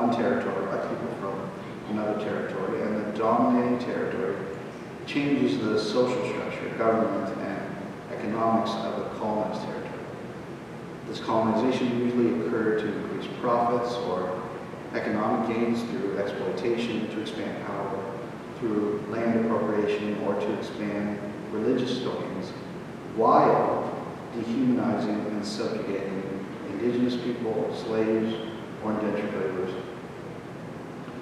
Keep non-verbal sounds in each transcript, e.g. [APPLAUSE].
one territory by people from another territory, and the dominating territory changes the social structure, government, and economics of the colonized territory. This colonization usually occurred to increase profits or economic gains through exploitation, to expand power, through land appropriation, or to expand religious domains, while dehumanizing and subjugating indigenous people, slaves, or indentured laborers.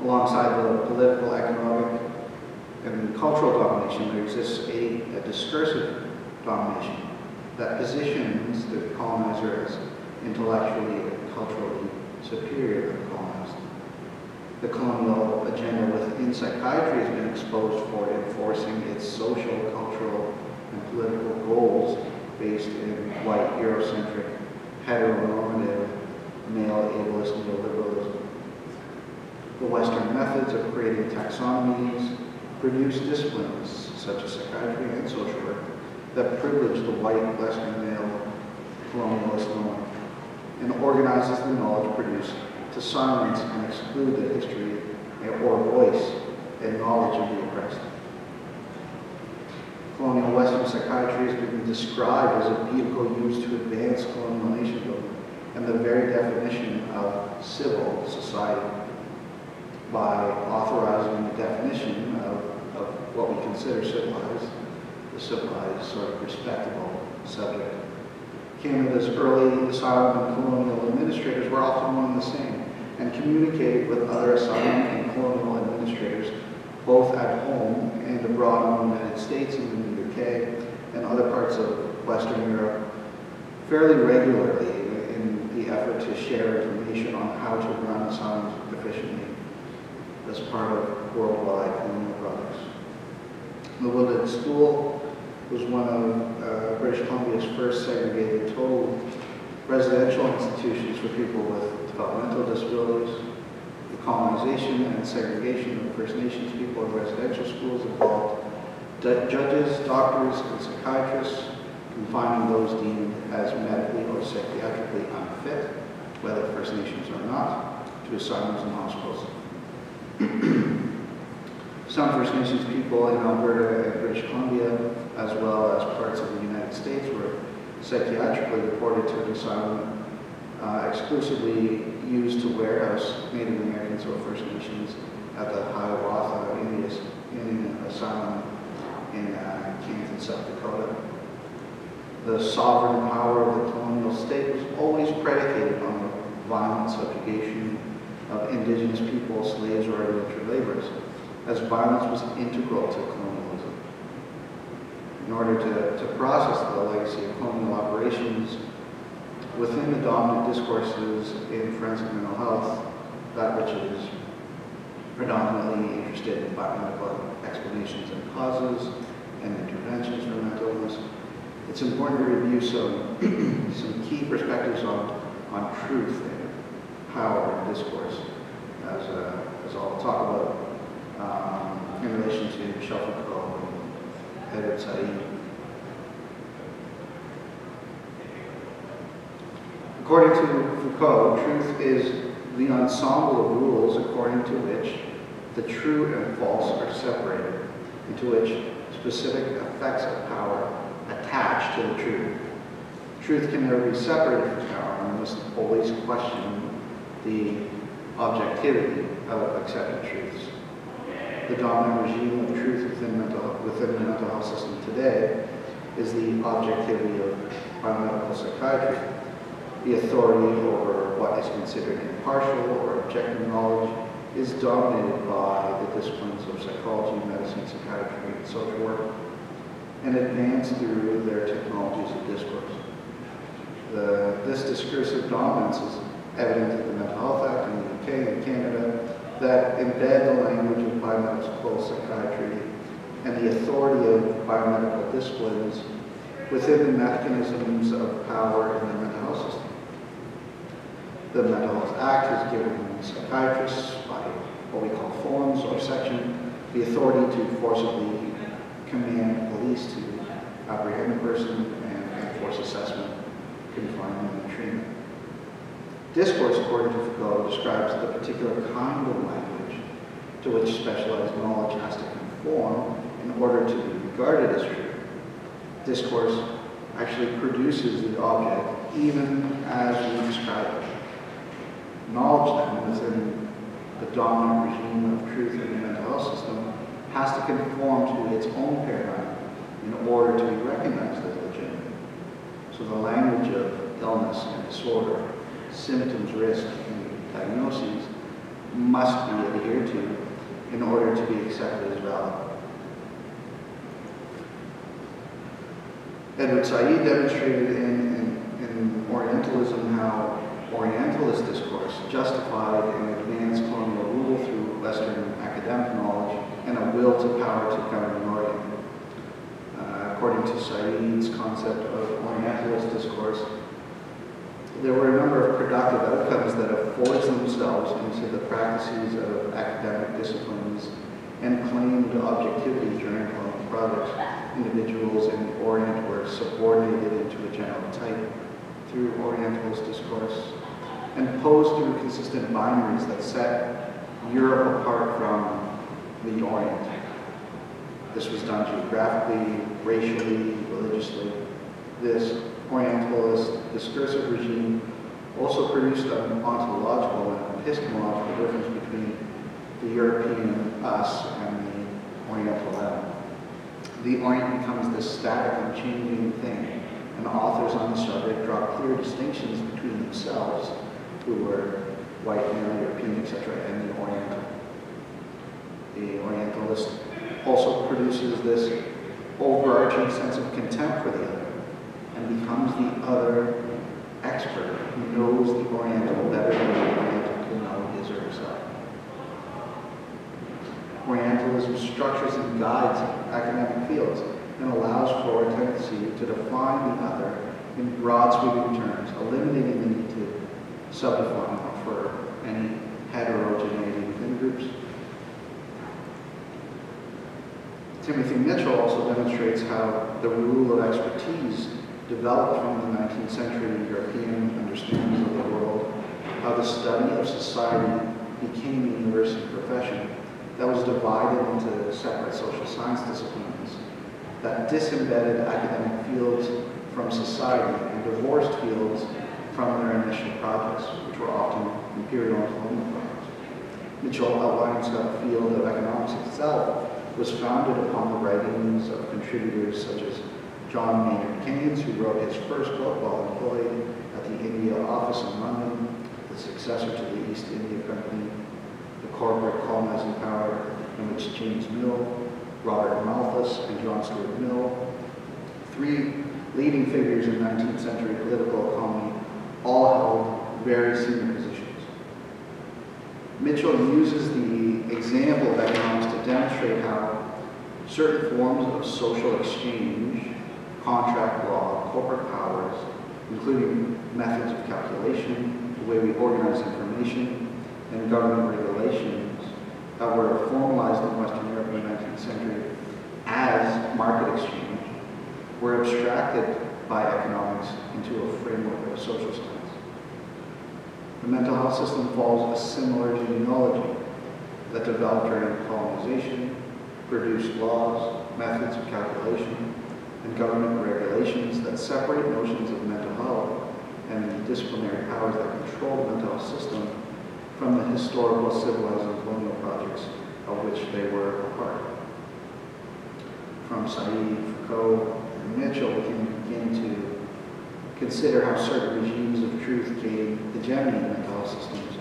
Alongside the political, economic, and cultural domination, there exists a, a discursive domination that positions the colonizer as intellectually and culturally superior to the colonized. The colonial agenda within psychiatry has been exposed for enforcing its social, cultural, and political goals based in white, Eurocentric, heteronormative, male ableist neoliberalism. The Western methods of creating taxonomies produce disciplines such as psychiatry and social work that privilege the white Western male colonialist norm and organizes the knowledge produced to silence and exclude the history or voice and knowledge of the oppressed. Colonial Western psychiatry has been described as a vehicle used to advance colonial nation building and the very definition of civil society by authorizing the definition of, of what we consider civilized, the civilized sort of respectable subject. Canada's early asylum and colonial administrators were often one and the same and communicated with other asylum and colonial administrators both at home and abroad in the United States and in the UK and other parts of Western Europe fairly regularly in the effort to share information on how to run asylums efficiently as part of worldwide colonial projects. The Woodland School was one of uh, British Columbia's first segregated total residential institutions for people with developmental disabilities. The colonization and segregation of First Nations people in residential schools involved judges, doctors, and psychiatrists confining those deemed as medically or psychiatrically unfit, whether First Nations or not, to asylums and hospitals. [CLEARS THROAT] Some First Nations people in Alberta and British Columbia, as well as parts of the United States, were psychiatrically reported to an asylum uh, exclusively used to warehouse Native Americans or First Nations at the Hiawatha Indian, Indian Asylum in uh, Kansas, South Dakota. The sovereign power of the colonial state was always predicated on the violent subjugation of indigenous people, slaves, or indentured laborers, as violence was integral to colonialism. In order to, to process the legacy of colonial operations within the dominant discourses in forensic mental health, that which is predominantly interested in biomedical explanations and causes and interventions for mental illness, it's important to review some, [CLEARS THROAT] some key perspectives on, on truth power and discourse, as, uh, as I'll talk about um, in relation to Michel Foucault and Edward Said. According to Foucault, truth is the ensemble of rules according to which the true and false are separated, into which specific effects of power attach to the truth. Truth can never be separated from power, we must always question the objectivity of accepted truths. The dominant regime of truth within, mental, within the mental health system today is the objectivity of biomedical psychiatry, the authority over what is considered impartial or objective knowledge is dominated by the disciplines of psychology, medicine, psychiatry, and social work, and advanced through their technologies of discourse. The, this discursive dominance is evident Mental Health Act in the UK and Canada that embed the language of biomedical psychiatry and the authority of biomedical disciplines within the mechanisms of power in the mental health system. The Mental Health Act has given psychiatrists, by what we call forms or section, the authority to forcibly command police to apprehend a person and enforce assessment, confinement, and treatment. Discourse, according to Foucault, describes the particular kind of language to which specialized knowledge has to conform in order to be regarded as true. Discourse actually produces the object even as we describe it. Knowledge then, within the dominant regime of truth in the mental health system, has to conform to its own paradigm in order to be recognized as legitimate. So the language of illness and disorder, symptoms, risk, and diagnoses must be adhered to in order to be accepted as valid. Edward Said demonstrated in, in, in Orientalism how Orientalist discourse justified an advanced colonial rule through Western academic knowledge and a will to power to govern the Orient. Uh, according to Said's concept of Orientalist discourse, there were a number of productive outcomes that have forged themselves into the practices of academic disciplines and claimed objectivity during colonial projects. Individuals in the Orient were subordinated into a general type through Orientalist discourse and posed through consistent binaries that set Europe apart from the Orient. This was done geographically, racially, religiously. This Orientalist discursive regime also produced an ontological and epistemological difference between the European us and the Oriental them. The Orient becomes this static and changing thing, and authors on the subject draw clear distinctions between themselves, who were white, male, European, etc., and the Oriental. The Orientalist also produces this overarching sense of contempt for the other and becomes the other expert who knows the Oriental better than the Oriental can know his or herself. Orientalism structures and guides academic fields and allows for a tendency to define the other in broad sweeping terms, eliminating the need to subdefine for any heterogeneity within groups. Timothy Mitchell also demonstrates how the rule of expertise developed from the 19th century European understandings of the world, how the study of society became a university profession that was divided into separate social science disciplines, that disembedded academic fields from society and divorced fields from their initial projects, which were often imperial and colonial projects. Mitchell outlines how the field of economics itself was founded upon the writings of contributors such as John Maynard Keynes, who wrote his first book while employed at the India office in London, the successor to the East India Company, the corporate colonizing power in which James Mill, Robert Malthus, and John Stuart Mill, three leading figures in 19th century political economy, all held very senior positions. Mitchell uses the example of economics to demonstrate how certain forms of social exchange, contract law, corporate powers, including methods of calculation, the way we organize information, and government regulations that were formalized in Western Europe in the 19th century as market exchange were abstracted by economics into a framework of social science. The mental health system follows a similar genealogy that developed during colonization, produced laws, methods of calculation, and government regulations that separate notions of mental health and the disciplinary powers that control the mental health system from the historical, civilizing colonial projects of which they were a part. From Said, Foucault, and Mitchell, we can begin to consider how certain regimes of truth gain hegemony in mental health systems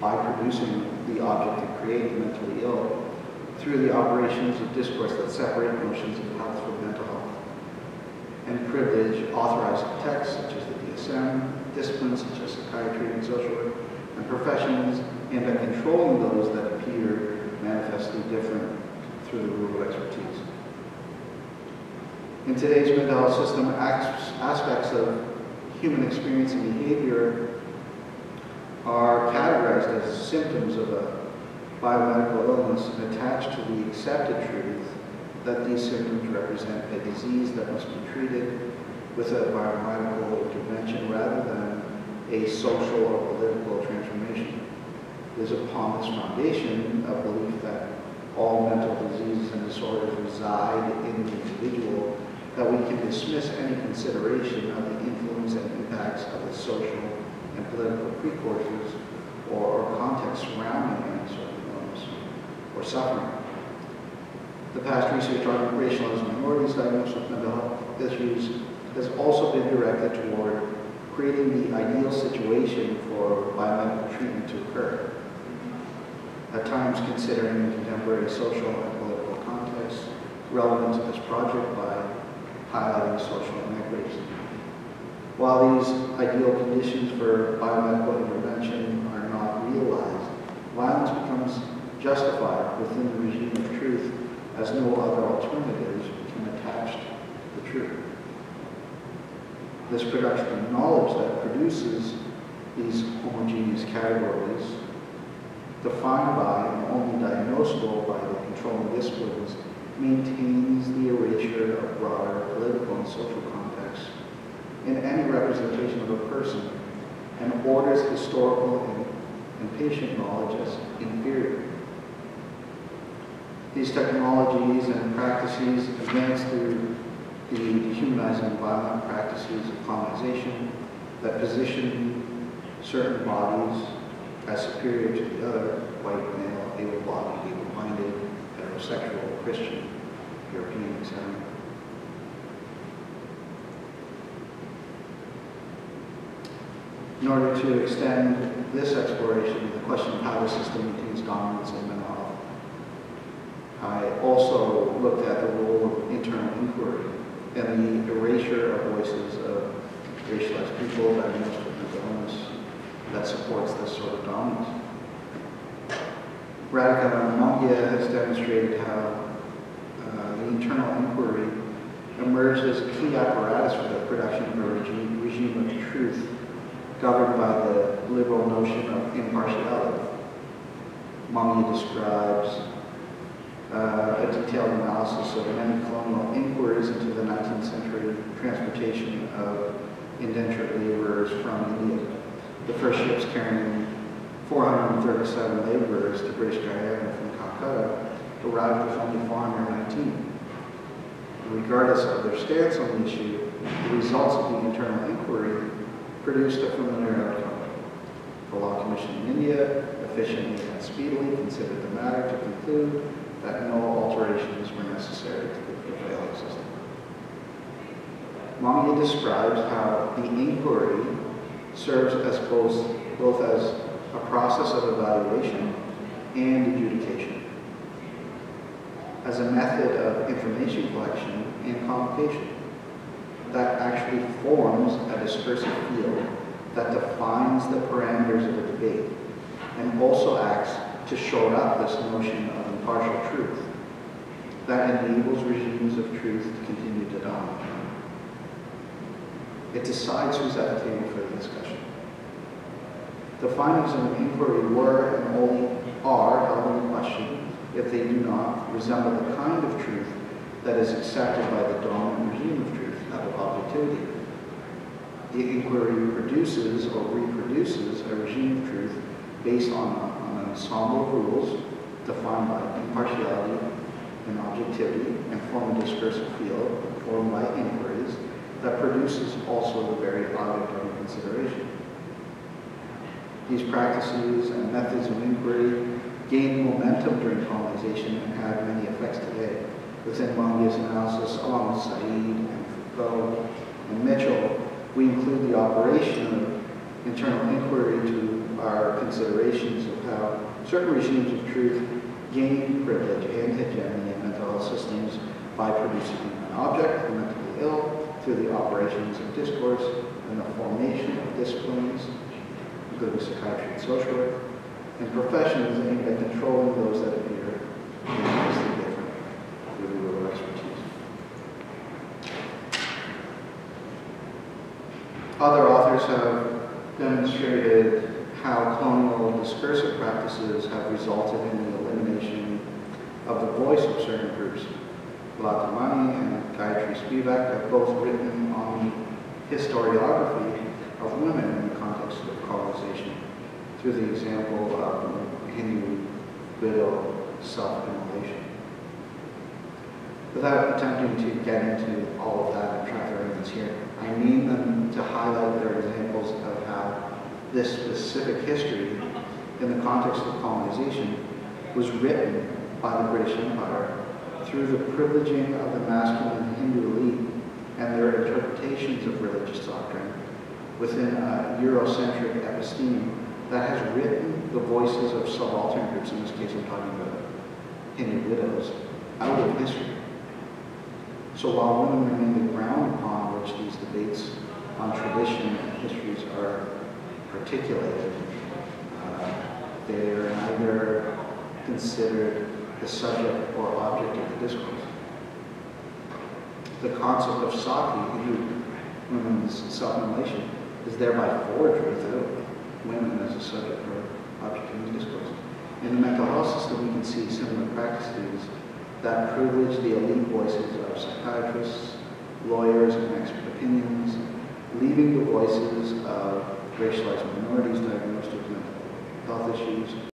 by producing the object to create the mentally ill through the operations of discourse that separate notions of health from mental health and privilege authorized texts such as the DSM, disciplines such as psychiatry and social work, and professions and at controlling those that appear manifestly different through the rule of expertise. In today's mental health system, aspects of human experience and behavior are categorized as symptoms of a biomedical illness and attached to the accepted truth that these symptoms represent a disease that must be treated with a biomedical intervention rather than a social or political transformation. It is upon this foundation of belief that all mental diseases and disorders reside in the individual that we can dismiss any consideration of the influence and impacts of the social and political precursors or, or context surrounding any sort of illness or suffering. The past research on racialized minorities diagnosed with mental health issues has also been directed toward creating the ideal situation for biomedical treatment to occur. At times considering the contemporary social and political context relevant to this project by highlighting social inequities. While these ideal conditions for biomedical intervention are not realized, violence becomes justified within the regime of truth as no other alternatives can attach to the truth. This production of knowledge that produces these homogeneous categories, defined by and only diagnosable by the controlling disciplines, maintains the erasure of broader political and social contexts in any representation of a person and orders historical and, and patient knowledge as inferior. These technologies and practices advance through the dehumanizing violent practices of colonization that position certain bodies as superior to the other, white, male, able-bodied, able-minded, heterosexual, Christian, European, etc. In order to extend this exploration, the question of how the system maintains dominance and health, I also looked at the role of internal inquiry and the erasure of voices of racialized people diagnosed with mental illness that supports this sort of dominance. Radhika Mongia has demonstrated how uh, the internal inquiry emerged as a key apparatus for the production of a regime, regime of truth governed by the liberal notion of impartiality. Mongia describes uh, a detailed analysis of many colonial inquiries into the 19th century transportation of indentured laborers from India. The first ships carrying 437 laborers to British Guiana from Calcutta arrived with only 419. Regardless of their stance on the issue, the results of the internal inquiry produced a familiar outcome. The Law Commission in India efficiently and speedily considered the matter to conclude that no alterations were necessary to the prevailing system. Mongia describes how the inquiry serves as both, both as a process of evaluation and adjudication, as a method of information collection and communication that actually forms a discursive field that defines the parameters of the debate and also acts to shore up this notion of impartial truth that enables regimes of truth to continue to dominate. It decides who's at the table for the discussion. The findings of an inquiry were and only are held in question if they do not resemble the kind of truth that is accepted by the dominant regime of truth, that of objectivity. The inquiry produces or reproduces a regime of truth based on, on an ensemble of rules defined by impartiality and objectivity and form a discursive field formed by inquiries that produces also the very object under consideration. These practices and methods of inquiry gained momentum during colonization and have many effects today. Within Mongia's analysis, along with Said and Foucault and Mitchell, we include the operation of internal inquiry to our considerations of how certain regimes of truth gain privilege and hegemony in mental health systems by producing an object, the mentally ill, through the operations of discourse and the formation of disciplines, including psychiatry and social work, and professions aimed at controlling those that appear manifestly different with little expertise. Other authors have demonstrated how colonial discursive practices have resulted in the elimination of the voice of certain groups. Lata Mani and Gayatri Spivak have both written on the historiography of women in the context of colonization through the example of Hindu widow self-immolation. Without attempting to get into all of that and track arguments here, I need them to highlight their examples of how this specific history, in the context of colonization, was written by the British Empire through the privileging of the masculine Hindu elite and their interpretations of religious doctrine within a Eurocentric episteme that has written the voices of subaltern groups, in this case I'm talking about Hindu widows, out of history. So while women remain the ground upon which these debates on tradition and histories are articulated, uh, they are neither considered the subject or object of the discourse. The concept of sati, women's self-immolation, is thereby forged without women as a subject or object in the discourse. In the mental health system, we can see similar practices that privilege the elite voices of psychiatrists, lawyers, and expert opinions, leaving the voices of racialized minorities diagnosed with mental health issues